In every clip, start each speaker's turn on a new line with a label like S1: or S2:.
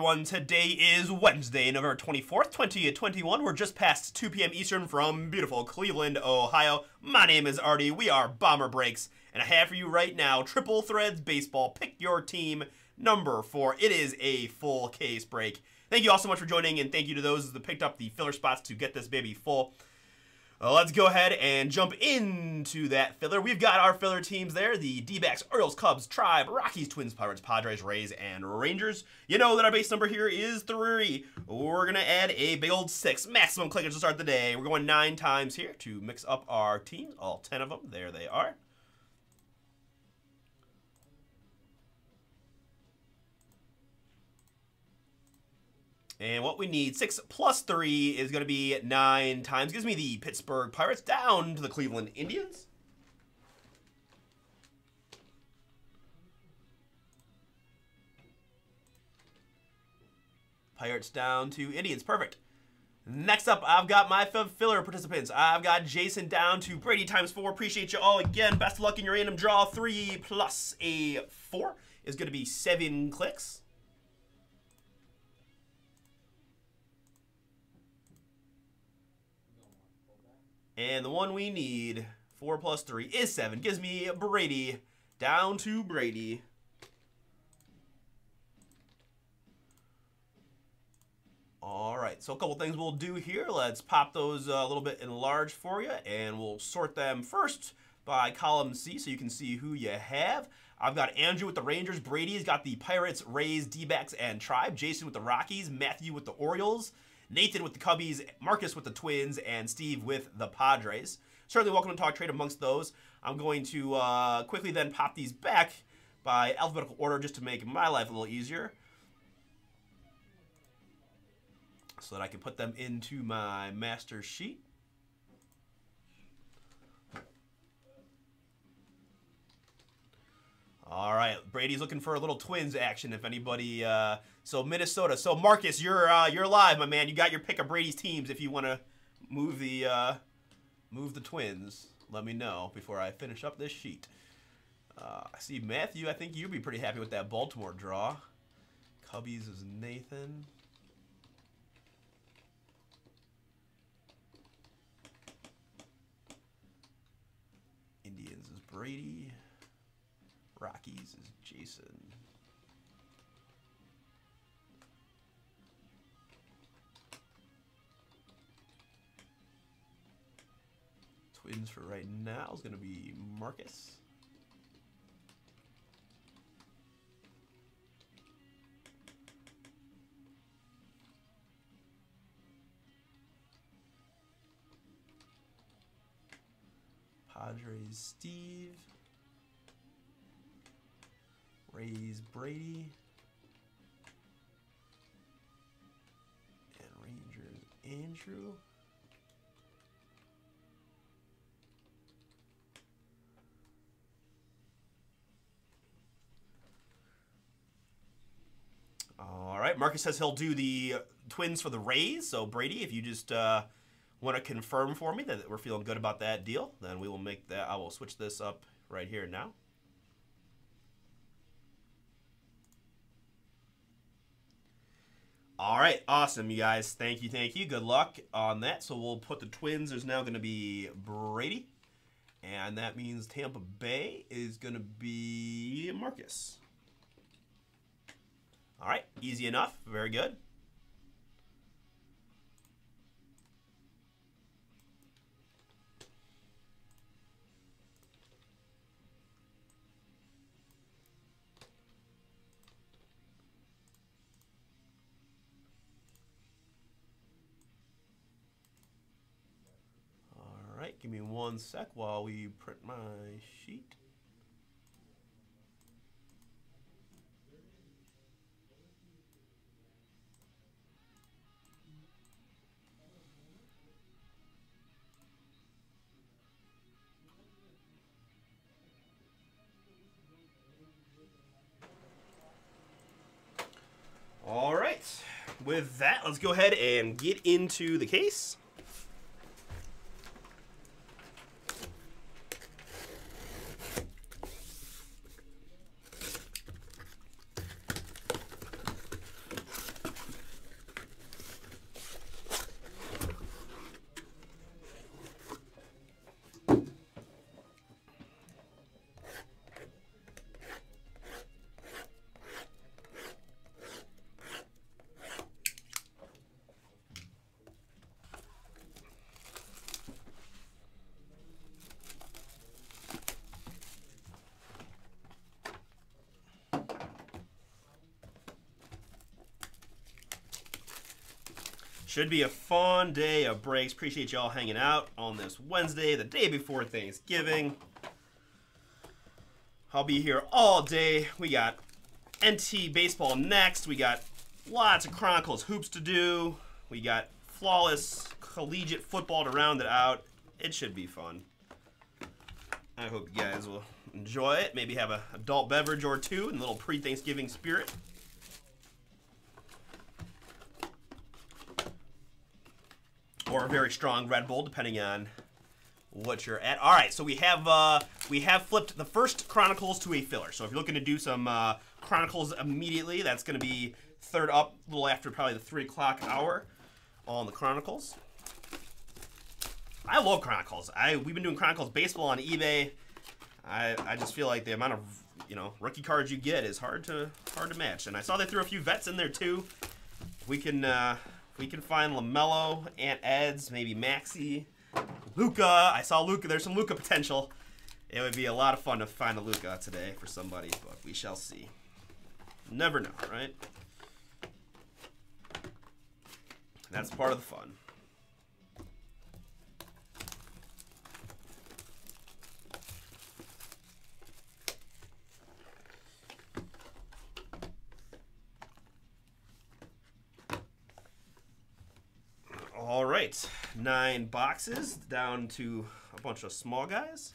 S1: everyone? Today is Wednesday, November 24th, 2021. We're just past 2 p.m. Eastern from beautiful Cleveland, Ohio. My name is Artie. We are Bomber Breaks, and I have for you right now Triple Threads Baseball. Pick your team number four. It is a full case break. Thank you all so much for joining, and thank you to those that picked up the filler spots to get this baby full. Uh, let's go ahead and jump into that filler. We've got our filler teams there the D backs, Orioles, Cubs, Tribe, Rockies, Twins, Pirates, Padres, Rays, and Rangers. You know that our base number here is three. We're going to add a big old six. Maximum clickers to start the day. We're going nine times here to mix up our teams, all 10 of them. There they are. And what we need, 6 plus 3 is going to be 9 times. Gives me the Pittsburgh Pirates down to the Cleveland Indians. Pirates down to Indians. Perfect. Next up, I've got my filler participants. I've got Jason down to Brady times 4. Appreciate you all again. Best luck in your random draw. 3 plus a 4 is going to be 7 clicks. And the one we need, 4 plus 3, is 7. Gives me Brady down to Brady. All right, so a couple things we'll do here. Let's pop those uh, a little bit enlarged for you, and we'll sort them first by column C so you can see who you have. I've got Andrew with the Rangers, Brady's got the Pirates, Rays, D-backs, and Tribe, Jason with the Rockies, Matthew with the Orioles, Nathan with the Cubbies, Marcus with the Twins, and Steve with the Padres. Certainly welcome to talk trade amongst those. I'm going to uh, quickly then pop these back by alphabetical order just to make my life a little easier. So that I can put them into my master sheet. All right, Brady's looking for a little Twins action. If anybody, uh, so Minnesota. So Marcus, you're uh, you're live, my man. You got your pick of Brady's teams. If you want to move the uh, move the Twins, let me know before I finish up this sheet. Uh, I see Matthew. I think you'd be pretty happy with that Baltimore draw. Cubbies is Nathan. Indians is Brady. Rockies is Jason. Twins for right now is going to be Marcus. Padres Steve. Rays Brady. And Rangers Andrew. All right, Marcus says he'll do the Twins for the Rays. So Brady, if you just uh, want to confirm for me that we're feeling good about that deal, then we will make that. I will switch this up right here now. All right, awesome, you guys. Thank you, thank you. Good luck on that. So we'll put the Twins. There's now going to be Brady, and that means Tampa Bay is going to be Marcus. All right, easy enough. Very good. Give me one sec while we print my sheet. All right, with that, let's go ahead and get into the case. Should be a fun day of breaks. Appreciate y'all hanging out on this Wednesday, the day before Thanksgiving. I'll be here all day. We got NT baseball next. We got lots of Chronicles hoops to do. We got flawless collegiate football to round it out. It should be fun. I hope you guys will enjoy it. Maybe have a adult beverage or two in a little pre-Thanksgiving spirit. Or a very strong Red Bull, depending on what you're at. All right, so we have uh, we have flipped the first Chronicles to a filler. So if you're looking to do some uh, Chronicles immediately, that's going to be third up, a little after probably the three o'clock hour on the Chronicles. I love Chronicles. I we've been doing Chronicles baseball on eBay. I I just feel like the amount of you know rookie cards you get is hard to hard to match. And I saw they threw a few vets in there too. We can uh, we can find LaMelo, Ant Eds, maybe Maxey, Luka. I saw Luka. There's some Luka potential. It would be a lot of fun to find a Luka today for somebody, but we shall see. Never know, right? That's part of the fun. All right, nine boxes down to a bunch of small guys.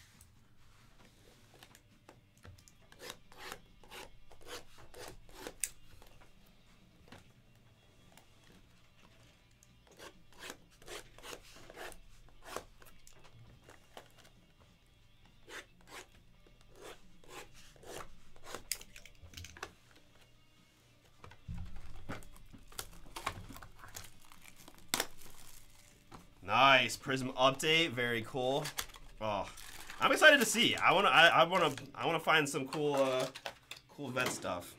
S1: Prism update, very cool. Oh, I'm excited to see. I wanna, I, I wanna, I wanna find some cool, uh, cool vet stuff.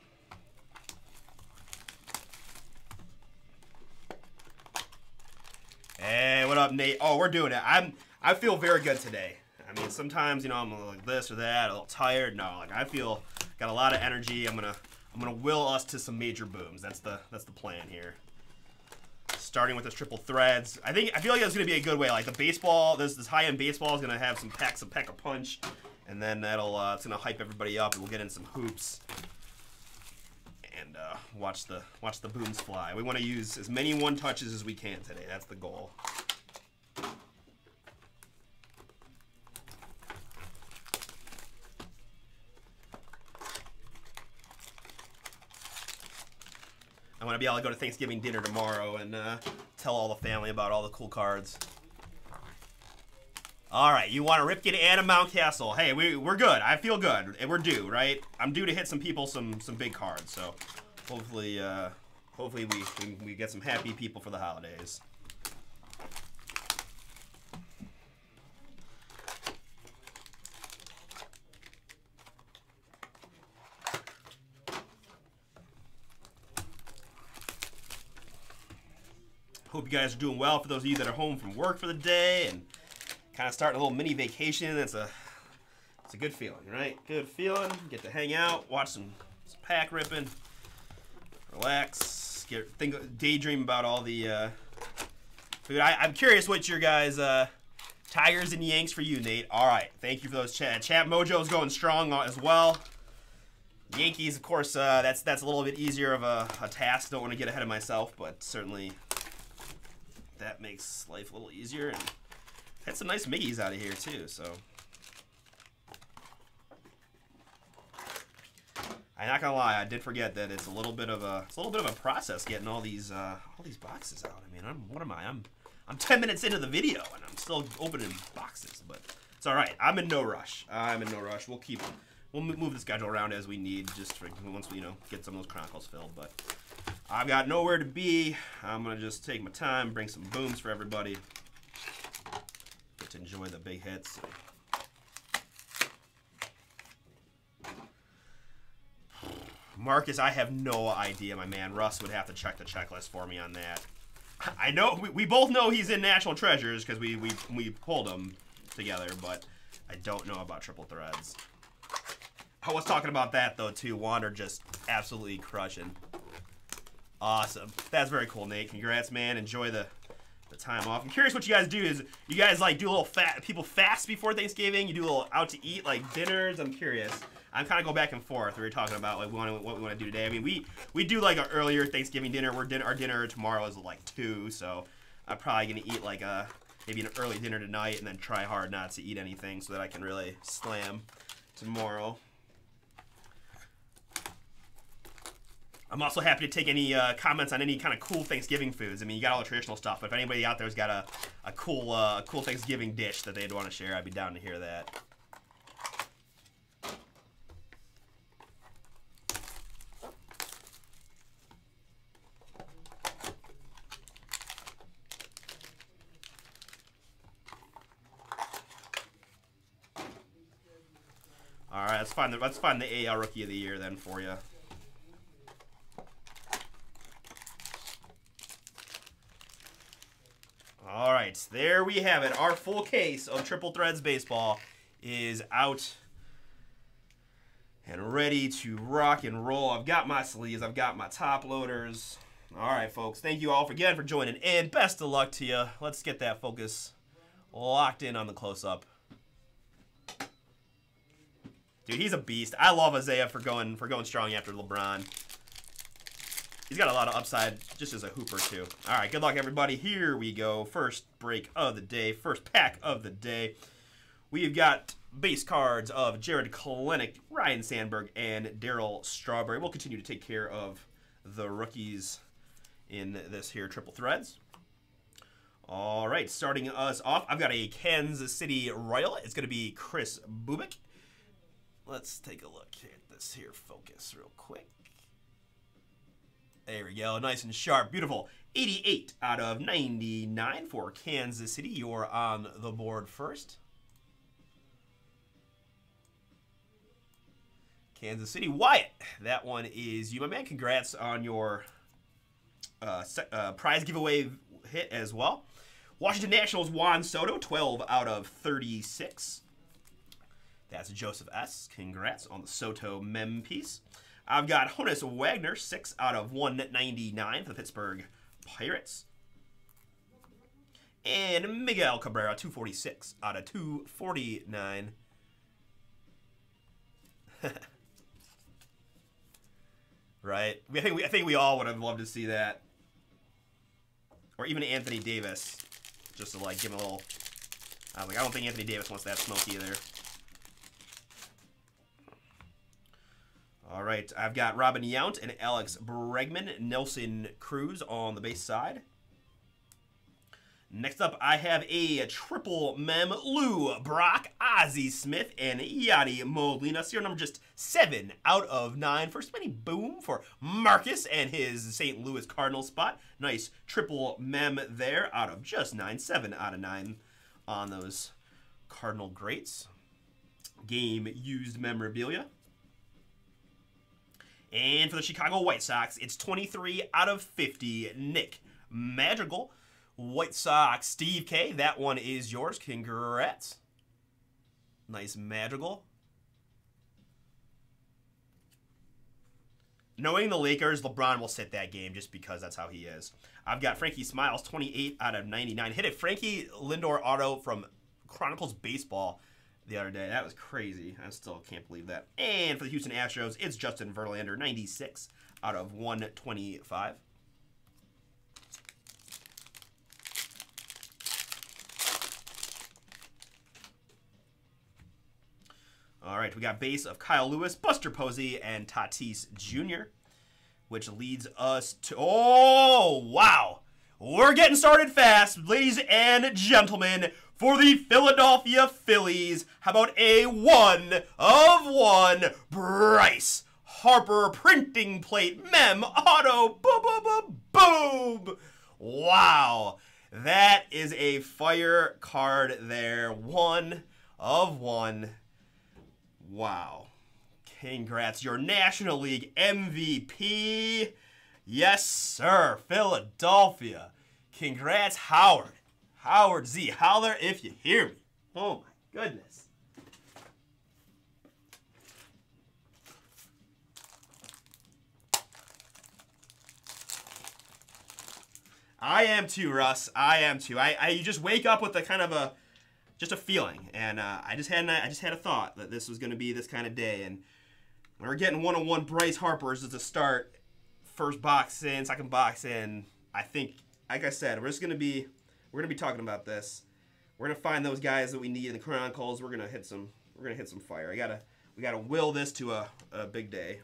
S1: Hey, what up, Nate? Oh, we're doing it. I'm, I feel very good today. I mean, sometimes you know I'm like this or that, a little tired. No, like I feel got a lot of energy. I'm gonna, I'm gonna will us to some major booms. That's the, that's the plan here starting with this triple threads. I think I feel like it's gonna be a good way. Like the baseball, this this high end baseball is gonna have some packs of pack a punch, and then that'll uh, it's gonna hype everybody up, and we'll get in some hoops and uh, watch the watch the booms fly. We want to use as many one touches as we can today. That's the goal. To be able to go to Thanksgiving dinner tomorrow and uh, tell all the family about all the cool cards. All right, you want a Ripken and a Mountcastle. Hey, we, we're good. I feel good. We're due, right? I'm due to hit some people some some big cards, so hopefully uh, hopefully we, we, we get some happy people for the holidays. Hope you guys are doing well. For those of you that are home from work for the day and kind of starting a little mini vacation, it's a it's a good feeling, right? Good feeling. Get to hang out, watch some, some pack ripping, relax, get think, daydream about all the uh, food. I, am curious what your guys' uh, Tigers and Yanks for you, Nate. All right, thank you for those chat. Chat Mojo is going strong as well. Yankees, of course, uh, that's that's a little bit easier of a, a task. Don't want to get ahead of myself, but certainly that makes life a little easier. And had some nice Miggies out of here too, so. I'm not gonna lie, I did forget that it's a little bit of a it's a little bit of a process getting all these uh, all these boxes out. I mean, I'm what am I? I'm I'm 10 minutes into the video and I'm still opening boxes, but it's all right. I'm in no rush. I'm in no rush. We'll keep we'll move the schedule around as we need, just for once we you know get some of those chronicles filled. But I've got nowhere to be. I'm gonna just take my time, bring some booms for everybody. Get to enjoy the big hits. Marcus, I have no idea, my man. Russ would have to check the checklist for me on that. I know we, we both know he's in National Treasures because we, we we pulled him together, but I don't know about triple threads. I was talking about that though too. Wander just absolutely crushing. Awesome. That's very cool, Nate. Congrats, man. Enjoy the the time off. I'm curious what you guys do. Is you guys like do a little fat people fast before Thanksgiving? You do a little out to eat like dinners? I'm curious. I'm kind of go back and forth. We were talking about like what we want to do today. I mean, we we do like an earlier Thanksgiving dinner. We're dinner our dinner tomorrow is like two, so I'm probably gonna eat like a maybe an early dinner tonight and then try hard not to eat anything so that I can really slam tomorrow. I'm also happy to take any uh, comments on any kind of cool Thanksgiving foods. I mean, you got all the traditional stuff, but if anybody out there's got a, a cool uh, cool Thanksgiving dish that they'd want to share, I'd be down to hear that. All right, let's find the let's find the AL Rookie of the Year then for you. There we have it. Our full case of Triple Threads Baseball is out and ready to rock and roll. I've got my sleeves, I've got my top loaders. All right, folks, thank you all again for joining in. Best of luck to you. Let's get that focus locked in on the close-up. Dude, he's a beast. I love Isaiah for going for going strong after LeBron. He's got a lot of upside just as a hooper, too. All right, good luck, everybody. Here we go. First break of the day. First pack of the day. We've got base cards of Jarred Kelenic, Ryne Sandberg, and Darryl Strawberry. We'll continue to take care of the rookies in this here triple threads. All right, starting us off, I've got a Kansas City Royal. It's going to be Kris Bubic. Let's take a look at this here focus real quick. There we go. Nice and sharp. Beautiful. 88 out of 99 for Kansas City. You're on the board first. Kansas City. Wyatt. That one is you, my man. Congrats on your uh, uh, prize giveaway hit as well. Washington Nationals Juan Soto, 12 out of 36. That's Joseph S. Congrats on the Soto mem piece. I've got Honus Wagner, 6 out of 199 for the Pittsburgh Pirates. And Miguel Cabrera, 246 out of 249. right? I think we, I think we all would have loved to see that. Or even Anthony Davis, just to like give him a little. I like, I don't think Anthony Davis wants that smoke either. All right, I've got Robin Yount and Alex Bregman, Nelson Cruz on the base side. Next up, I have a triple mem Lou Brock, Ozzie Smith, and Yadi Molina. Serial number just seven out of nine. First many boom for Marcus and his St. Louis Cardinals spot. Nice triple mem there out of just nine. Seven out of nine on those Cardinal greats. Game used memorabilia. And for the Chicago White Sox, it's 23 out of 50. Nick Madrigal. White Sox, Steve K. That one is yours. Congrats. Nice Madrigal. Knowing the Lakers, LeBron will sit that game just because that's how he is. I've got Frankie Smiles, 28 out of 99. Hit it. Frankie Lindor auto from Chronicles Baseball the other day. That was crazy. I still can't believe that. And for the Houston Astros, it's Justin Verlander, 96 out of 125. All right, we got base of Kyle Lewis, Buster Posey, and Tatis Jr., which leads us to... Oh, wow! We're getting started fast, ladies and gentlemen for the Philadelphia Phillies. How about a one of one Bryce Harper printing plate mem auto boom boom boom. Wow. That is a fire card there. One of one. Wow. Congrats. Your National League MVP. Yes, sir. Philadelphia. Congrats, Howard. Howard Z. Holler if you hear me. Oh my goodness. I am too, Russ. I am too. I, I you just wake up with a kind of a just a feeling, and uh, I just had an, I just had a thought that this was going to be this kind of day, and when we're getting one on one Bryce Harper's as a start, first box in, second box in. I think, like I said, we're just going to be we're to be talking about this. We're to find those guys that we need in the Chronicles. We're to hit some we're to hit some fire. I gotta we gotta will this to a, a big day.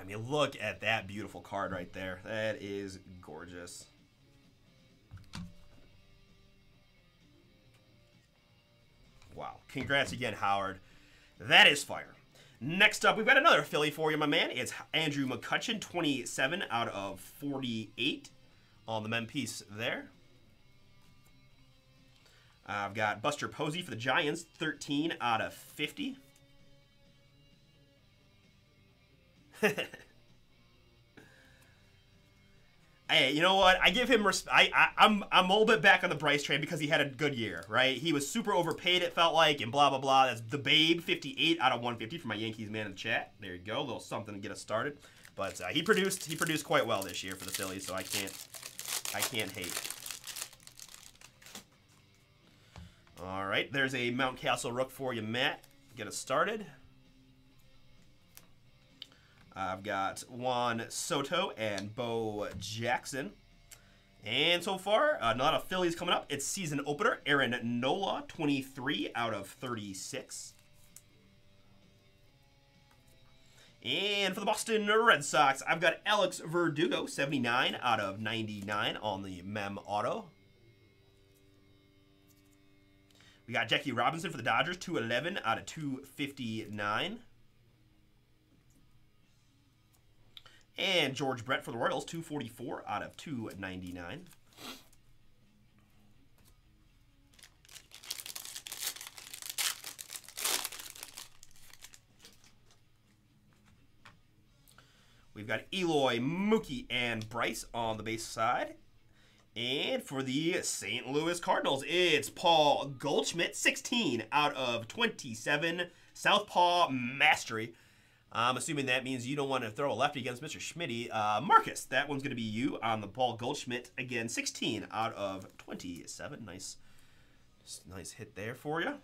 S1: I mean, look at that beautiful card right there. That is gorgeous. Wow. Congrats again, Howard. That is fire. Next up, we've got another Philly for you, my man. It's Andrew McCutchen, 27 out of 48 on the mem piece there. I've got Buster Posey for the Giants, 13 out of 50. hey, you know what? I give him. I, I, am I'm, I'm a little bit back on the Bryce train because he had a good year, right? He was super overpaid, it felt like, and blah, blah, blah. That's the Babe, 58 out of 150 for my Yankees man in the chat. There you go. A little something to get us started. But uh, he produced he produced quite well this year for the Phillies, so I can't I can't hate. All right, there's a Mountcastle Rook for you, Matt. Get us started. I've got Juan Soto and Bo Jackson. And so far, uh, not a Phillies coming up. It's season opener. Aaron Nola, 23 out of 36. And for the Boston Red Sox, I've got Alex Verdugo, 79 out of 99 on the Mem Auto. We got Jackie Robinson for the Dodgers, 211 out of 259. And George Brett for the Royals, 244 out of 299. We've got Eloy, Mookie, and Bryce on the base side. And for the St. Louis Cardinals, it's Paul Goldschmidt, 16 out of 27. Southpaw Mastery. I'm assuming that means you don't want to throw a lefty against Mr. Schmitty. Uh, Marcus, that one's going to be you on the Paul Goldschmidt. Again, 16 out of 27. Nice, nice hit there for you.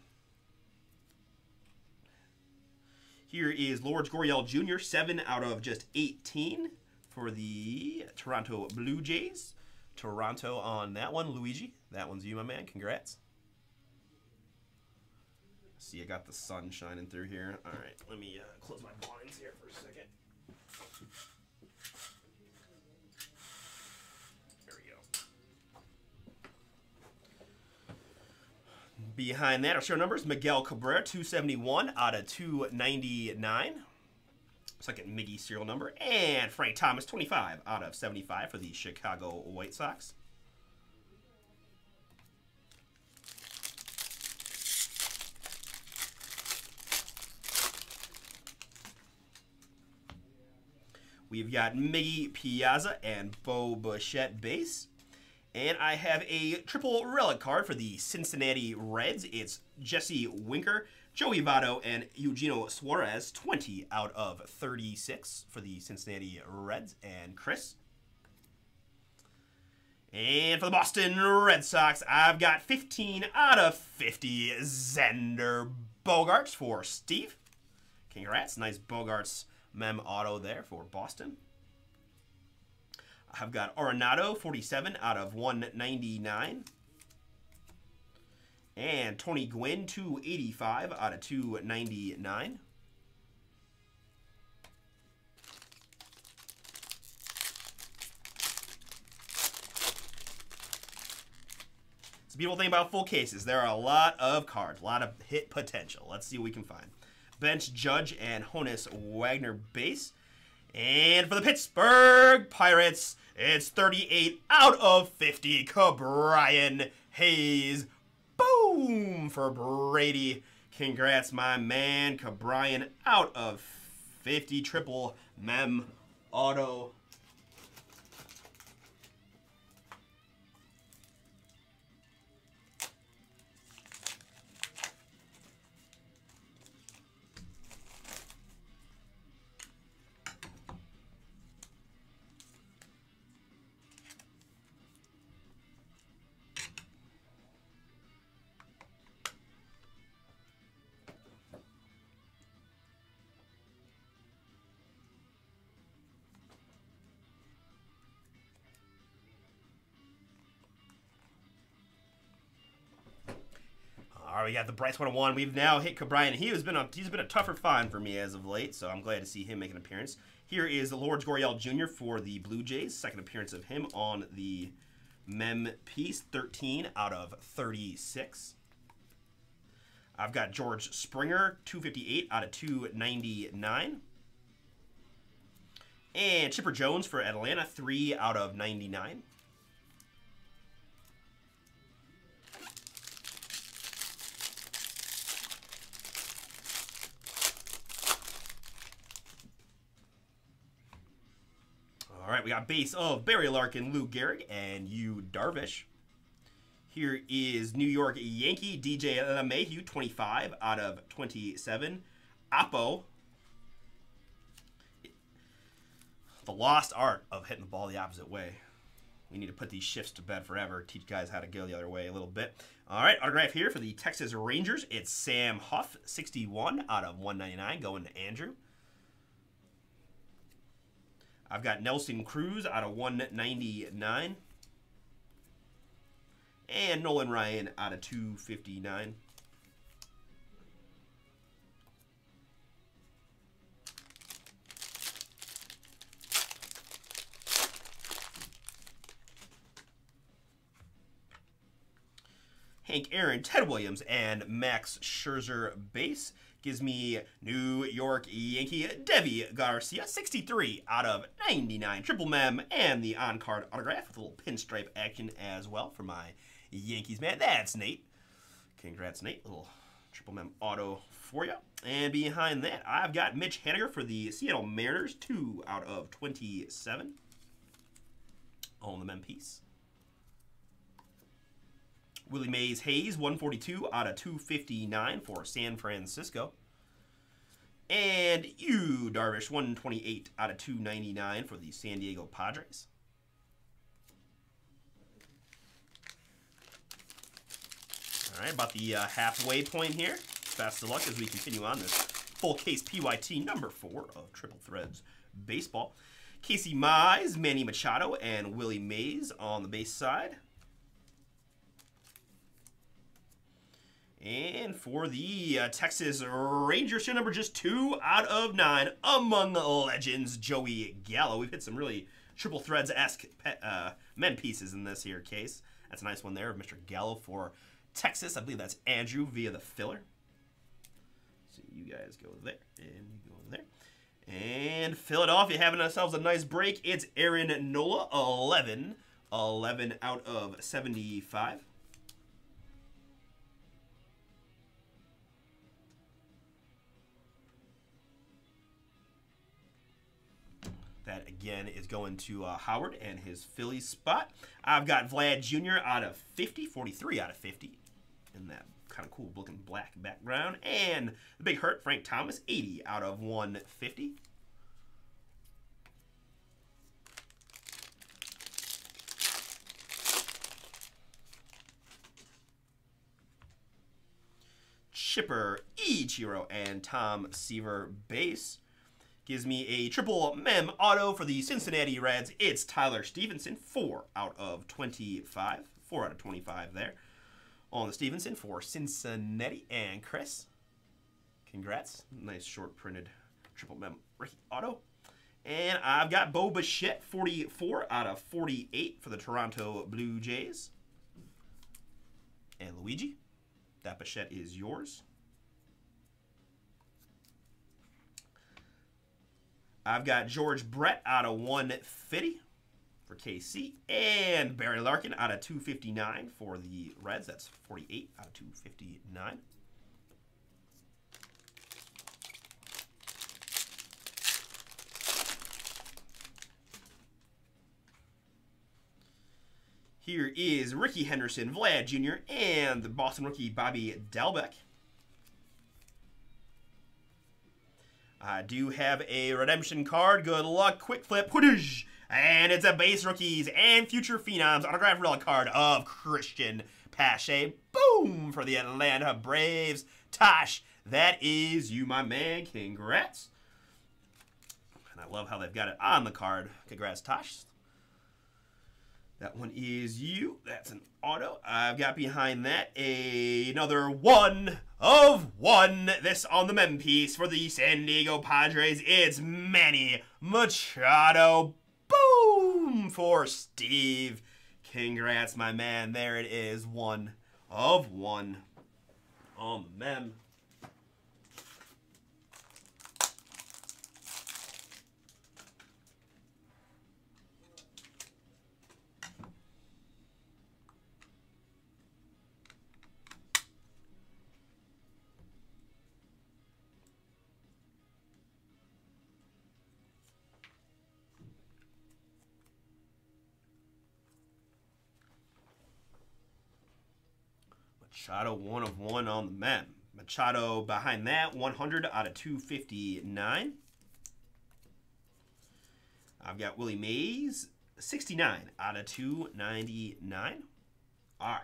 S1: Here is Lourdes Gurriel Jr., 7 out of just 18 for the Toronto Blue Jays. Toronto on that one. Luigi, that one's you, my man. Congrats. See, I got the sun shining through here. All right, let me uh, close my blinds here for a second. There we go. Behind that, our show numbers, Miguel Cabrera, 271 out of 299. Second Miggy serial number. And Frank Thomas, 25 out of 75 for the Chicago White Sox. We've got Miggy Piazza and Bo Bichette base. And I have a triple relic card for the Cincinnati Reds. It's Jesse Winker, Joey Votto, and Eugenio Suarez, 20 out of 36 for the Cincinnati Reds. And Chris. And for the Boston Red Sox, I've got 15 out of 50 Xander Bogaerts for Steve. Congrats. Nice Bogaerts Mem Auto there for Boston. I've got Arenado, 47 out of 199. And Tony Gwynn, 285 out of 299. It's a beautiful thing about full cases. There are a lot of cards, a lot of hit potential. Let's see what we can find bench Judge and Honus Wagner base. And for the Pittsburgh Pirates, it's 38 out of 50. Brian Hayes. Boom for Brady. Congrats, my man. Ke'Bryan out of 50. Triple mem auto got the Bryce 101. We've now hit Ke'Bryan. He has been a he's been a tougher find for me as of late, so I'm glad to see him make an appearance. Here is the Lourdes Gurriel Jr. for the Blue Jays. Second appearance of him on the Mem piece, 13 out of 36. I've got George Springer, 258 out of 299. And Chipper Jones for Atlanta, 3 out of 99. Right, we got base of Barry Larkin, Lou Gehrig, and Yu Darvish. Here is New York Yankee DJ LeMahieu, 25 out of 27. Oppo. The lost art of hitting the ball the opposite way. We need to put these shifts to bed forever. Teach guys how to go the other way a little bit. All right, autograph here for the Texas Rangers. It's Sam Huff, 61 out of 199, going to Andrew. I've got Nelson Cruz out of 199 and Nolan Ryan out of 259. Hank Aaron, Ted Williams, and Max Scherzer base gives me New York Yankee Deivi Garcia, 63 out of 99. Triple Mem and the on-card autograph with a little pinstripe action as well for my Yankees, man. That's Nate. Congrats, Nate. Little triple mem auto for you. And behind that, I've got Mitch Haniger for the Seattle Mariners, 2 out of 27 on the mem piece. Willie Mays Hayes, 142 out of 259 for San Francisco. And Yu, Darvish, 128 out of 299 for the San Diego Padres. All right, about the uh, halfway point here. Best of luck as we continue on this full case PYT number four of Triple Threads Baseball. Casey Mize, Manny Machado, and Willie Mays on the base side. And for the uh, Texas Rangers, show number just two out of nine among the legends, Joey Gallo. We've hit some really triple threads-esque uh, men pieces in this here case. That's a nice one there of Mr. Gallo for Texas. I believe that's Andrew via the filler. So you guys go there, and you go there. And Philadelphia having ourselves a nice break. It's Aaron Nola, 11. 11 out of 75. That again is going to uh, Howard and his Philly spot. I've got Vlad Jr. out of 50, 43 out of 50 in that kind of cool looking black background. And the big hurt, Frank Thomas, 80 out of 150. Chipper, Ichiro, and Tom Seaver base. Gives me a triple mem auto for the Cincinnati Reds. It's Tyler Stephenson, 4 out of 25. 4 out of 25 there. On the Stephenson for Cincinnati and Chris. Congrats. Nice short printed triple mem auto. And I've got Bo Bichette, 44 out of 48 for the Toronto Blue Jays. And Luigi, that Bichette is yours. I've got George Brett out of 150 for KC. And Barry Larkin out of 259 for the Reds. That's 48 out of 259. Here is Rickey Henderson, Vlad Jr., and the Boston rookie Bobby Dalbec. I do have a redemption card. Good luck. Quick flip. And it's a base rookies and future phenoms autograph relic card of Christian Pache. Boom! For the Atlanta Braves. Tosh, that is you, my man. Congrats. And I love how they've got it on the card. Congrats, Tosh. That one is you. That's an auto. I've got behind that a, another one of one. This on the mem piece for the San Diego Padres. It's Manny Machado. Boom for Steve. Congrats, my man. There it is. One of one on the mem. Machado, one of one on the mem. Machado behind that, 100 out of 259. I've got Willie Mays, 69 out of 299. All right.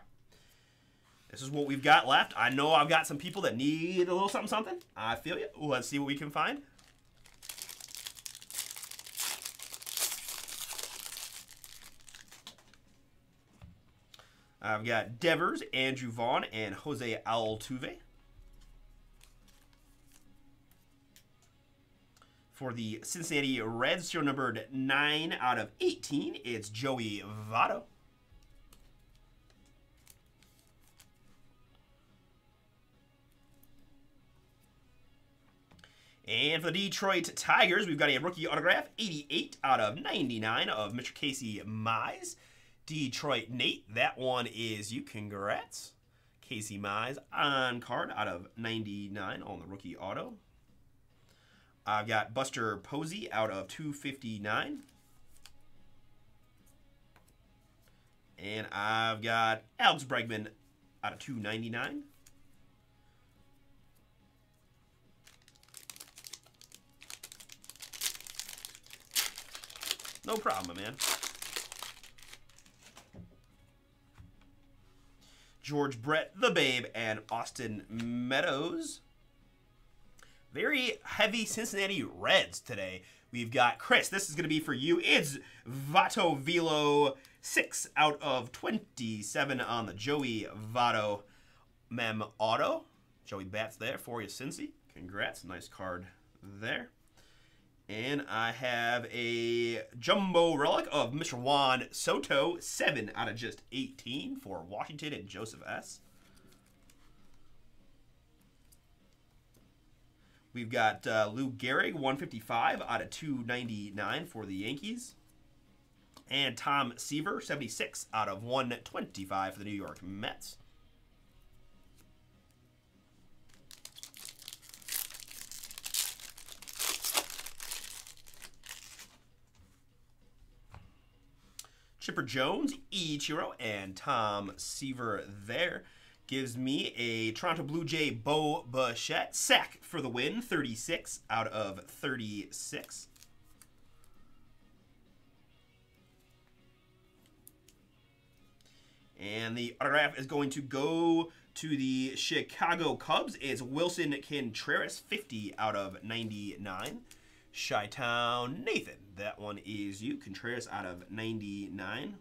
S1: This is what we've got left. I know I've got some people that need a little something something. I feel you. Let's see what we can find. I've got Devers, Andrew Vaughn, and Jose Altuve. For the Cincinnati Reds, serial numbered 9 out of 18, it's Joey Votto. And for the Detroit Tigers, we've got a rookie autograph, 88 out of 99 of Mr. Casey Mize. Detroit Nate, that one is you. Congrats. Casey Mize on card out of 99 on the rookie auto. I've got Buster Posey out of 259. And I've got Alex Bregman out of 299. No problem, man. George Brett, The Babe, and Austin Meadows. Very heavy Cincinnati Reds today. We've got Chris. This is going to be for you. It's Vato Velo 6 out of 27 on the Joey Votto Mem Auto. Joey Bats there for you, Cincy. Congrats. Nice card there. And I have a jumbo relic of Mr. Juan Soto, 7 out of just 18 for Washington and Joseph S. We've got uh, Lou Gehrig, 155 out of 299 for the Yankees. And Tom Seaver, 76 out of 125 for the New York Mets. Chipper Jones, Ichiro, and Tom Seaver there. Gives me a Toronto Blue Jay Bo Bichette sack for the win, 36 out of 36. And the autograph is going to go to the Chicago Cubs. It's Willson Contreras, 50 out of 99. Chi-Town Nathan. That one is you. Contreras out of 99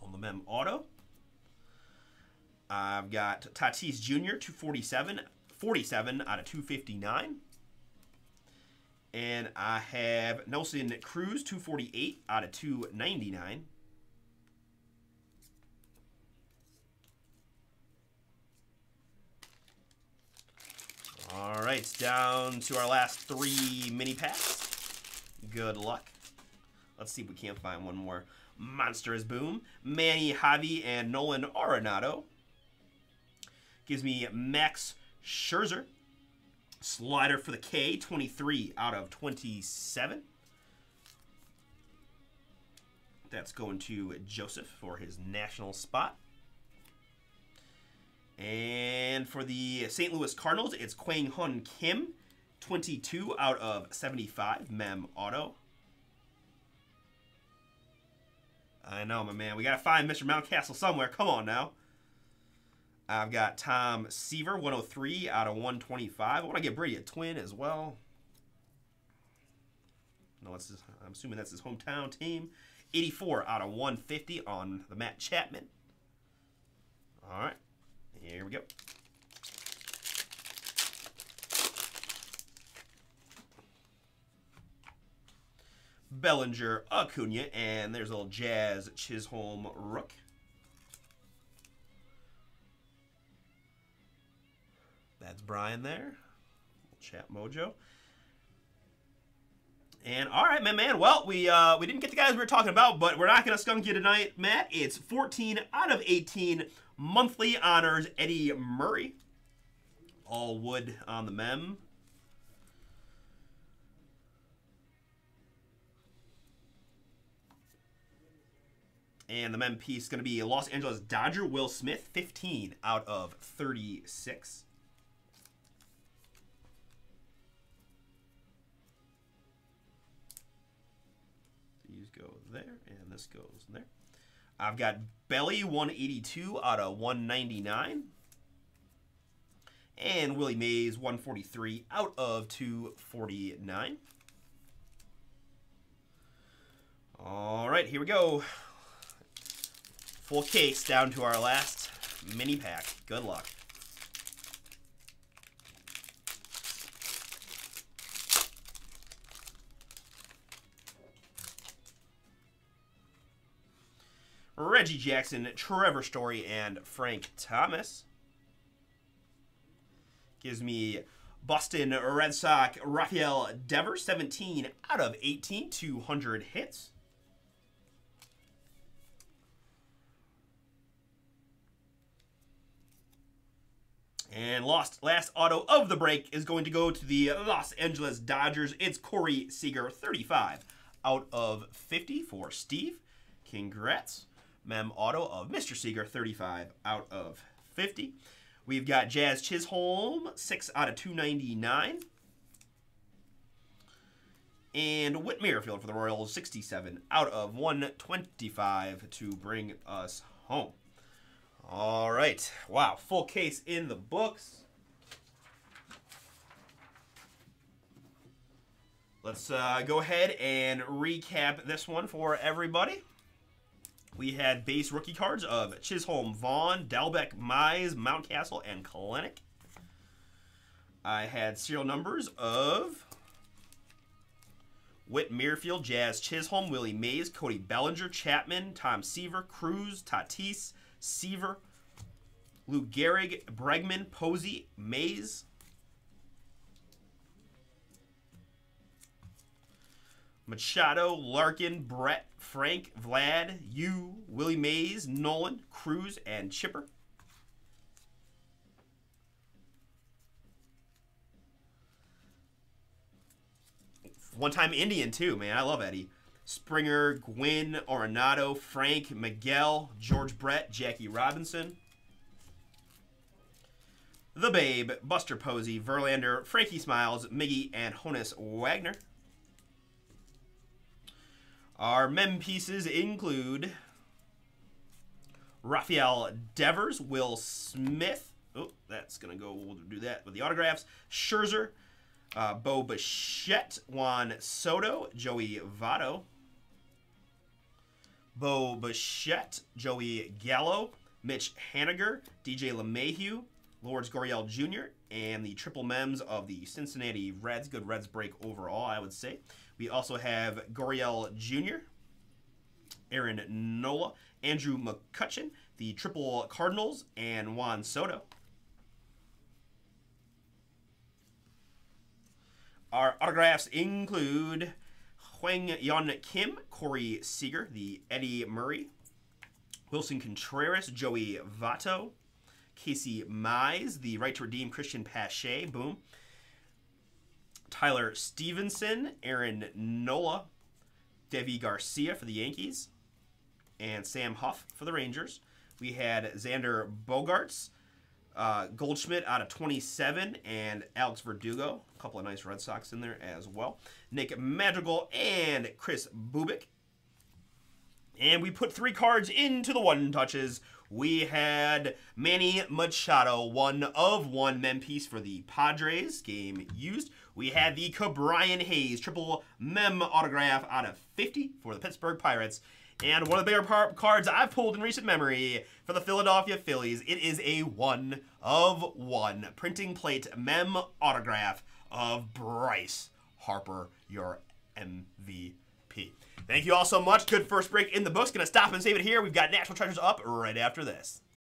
S1: on the Mem Auto. I've got Tatis Jr. 247, 47 out of 259. And I have Nelson Cruz 248 out of 299. All right, down to our last three mini packs. Good luck. Let's see if we can't find one more. Monstrous Boom. Manny Javi and Nolan Arenado. Gives me Max Scherzer. Slider for the K, 23 out of 27. That's going to Joseph for his national spot. And for the St. Louis Cardinals, it's Kwang Hyun Kim, 22 out of 75, Mem Auto. I know, my man. We got to find Mr. Mountcastle somewhere. Come on now. I've got Tom Seaver, 103 out of 125. I want to get Brady a twin as well. No, it's his, I'm assuming that's his hometown team. 84 out of 150 on the Matt Chapman. All right, here we go. Bellinger, Acuna, and there's a little Jazz Chisholm Rook. That's Brian there. Chat Mojo. And all right, man, man. Well, we uh, we didn't get the guys we were talking about, but we're not gonna skunk you tonight, Matt. It's 14 out of 18 monthly honors. Eddie Murray, all wood on the mem. And the mem piece is going to be Los Angeles Dodger Will Smith, 15 out of 36. These go there, and this goes there. I've got Belly 182 out of 199. And Willie Mays 143 out of 249. All right, here we go. Full case down to our last mini pack. Good luck. Reggie Jackson, Trevor Story, and Frank Thomas. Gives me Boston Red Sox, Rafael Devers, 17 out of 18, 200 hits. And lost last auto of the break is going to go to the Los Angeles Dodgers. It's Corey Seager, 35 out of 50 for Steve. Congrats. Mem Auto of Mr. Seager, 35 out of 50. We've got Jazz Chisholm, 6 out of 299. And Whit Merrifield for the Royals, 67 out of 125 to bring us home. All right. Wow, full case in the books. Let's uh, go ahead and recap this one for everybody. We had base rookie cards of Chisholm, Vaughn, Dalbec, Mize, Mountcastle, and Kelenic. I had serial numbers of Whit Merrifield, Jazz Chisholm, Willie Mays, Cody Bellinger, Chapman, Tom Seaver, Cruz, Tatis, Seaver, Lou Gehrig, Bregman, Posey, Mays, Machado, Larkin, Brett, Frank, Vlad, Yu, Willie Mays, Nolan, Cruz, and Chipper. One time Indian too, man. I love Eddie. Springer, Gwynn, Arenado, Frank, Miguel, George Brett, Jackie Robinson. The Babe, Buster Posey, Verlander, Frankie Smiles, Miggy, and Honus Wagner. Our mem pieces include Rafael Devers, Will Smith. Oh, that's going to go, we'll do that with the autographs. Scherzer, uh, Bo Bichette, Juan Soto, Joey Votto. Bo Bichette, Joey Gallo, Mitch Haniger, DJ LeMahieu, Lourdes Gurriel Jr., and the triple mems of the Cincinnati Reds. Good Reds break overall, I would say. We also have Gurriel Jr., Aaron Nola, Andrew McCutchen, the triple Cardinals, and Juan Soto. Our autographs include Kwang Hyun Kim, Corey Seager, the Eddie Murray, Willson Contreras, Joey Votto, Casey Mize, the right to redeem Cristian Pache, boom, Tyler Stephenson, Aaron Nola, Deivi Garcia for the Yankees, and Sam Huff for the Rangers. We had Xander Bogaerts, uh, Goldschmidt out of 27, and Alex Verdugo. A couple of nice Red Sox in there as well. Nick Madrigal and Kris Bubic. And we put three cards into the one touches. We had Manny Machado, one of one mem piece for the Padres, game used. We had the Ke'Bryan Hayes triple mem autograph out of 50 for the Pittsburgh Pirates. And one of the bigger cards I've pulled in recent memory for the Philadelphia Phillies, it is a one of one printing plate mem autograph of Bryce Harper, your MVP. Thank you all so much. Good first break in the books. Gonna stop and save it here. We've got National Treasures up right after this.